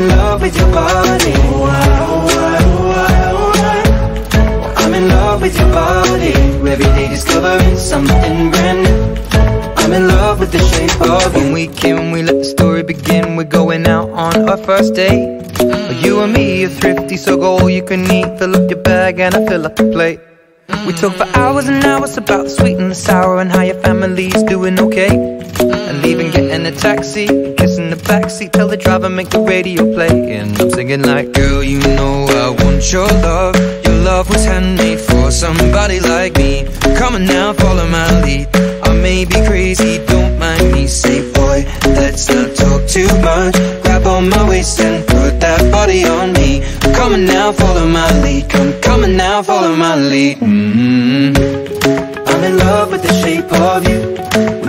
in love with your body. I'm in love with your body. Every day discovering something brand new. I'm in love with the shape of you. When we came, we let the story begin. We're going out on our first date. You and me are thrifty, so go all you can eat. Fill up your bag and I fill up the plate. We talk for hours and hours about the sweet and the sour and how your family's doing okay. And leaving, getting a taxi, kissing the backseat, tell the driver make the radio play. And I'm singing like, girl, you know I want your love. Your love was handmade for somebody like me. Come on now, follow my lead. I may be crazy, don't mind me. Say, boy, let's not talk too much. Grab on my waist and put that body on me. Come on now, follow my lead. Come, on now, follow my lead. Mm-hmm. I'm in love with the shape of you.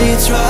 Sheets right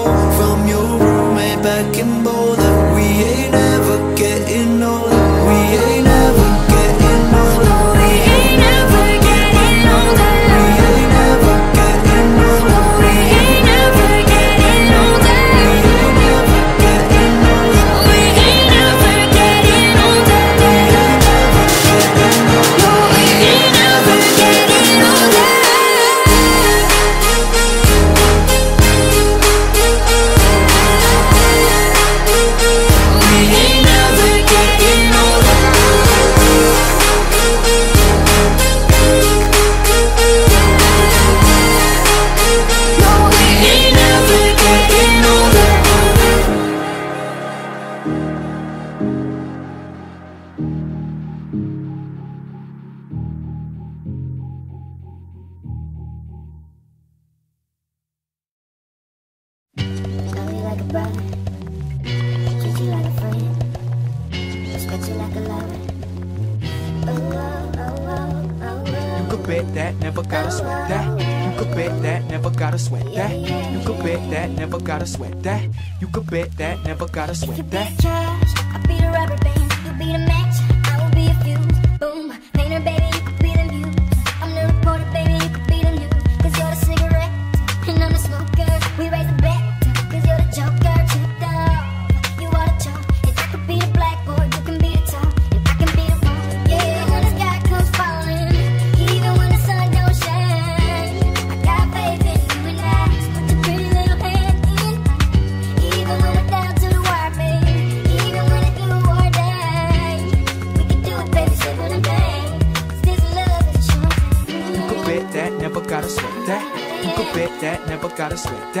bet that, never gotta sweat that. You could bet that, never gotta sweat that. You could bet that, never gotta sweat that. You could bet that, never gotta sweat that. You could bet that, never gotta sweat that. Rubber band, you man.